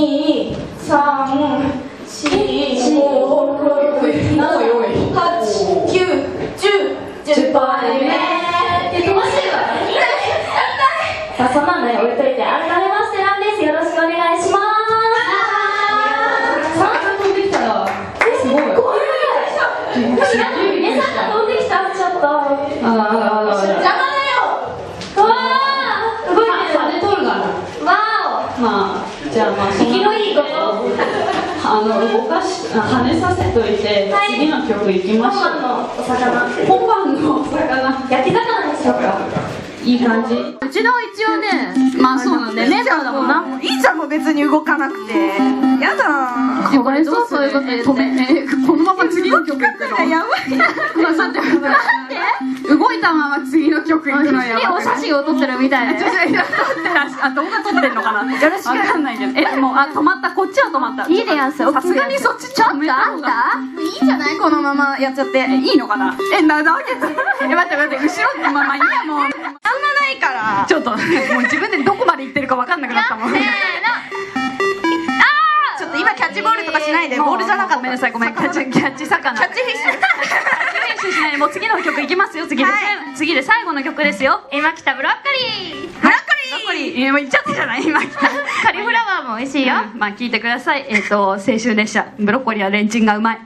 二三四五六七八九十十杯目って飛ばしてるわさあそんなんね置いといて改めましてなんですよろしくお願いしますさあ飛んできたらすごいこれねさっき飛んできたちょっとああ邪魔だよわあ動いてる羽取るかなわまあじゃあまあお生きのいいことあの動かしあ跳ねさせといて、はい次の曲いきましょう。今晩のお魚本番のお魚。焼き魚にしようか。いい感じ。うちの一応ねまあそうなんだよねだもんないいじゃんもう別に動かなくて。やだこれそうそういうこと言って止め。え このまま次の曲行くのやばい次の曲行くのやばお写真を撮ってるみたい。ちょちょ撮ってらっしゃあ動画撮ってんのかな？よろしくわかんないけど。えもうあ止まった。こっちは止まった。いいでやんすさすがにそっちちょっと。止めた。いいんじゃない。このままやっちゃって。えいいのかな？えななわけえ待って待って。後ろってまあまあいいやも。うあんまないから。ちょっともう自分でどこまで行ってるか分かんなくなったもん。ちょっと今キャッチボールとかしないで。ボールじゃなかった。ごめんなさいごめん。キャッチキャッチ魚。キャッチフィッシュしなもう次の曲いきますよ次で、は次で最後の曲ですよ。今来たブロッコリー。ブロッコやっぱりえもう言っちゃったじゃない。今来た。カリフラワーも美味しいよ。まあ聞いてください。えっ、と青春列車。ブロッコリーはレンチンがうまい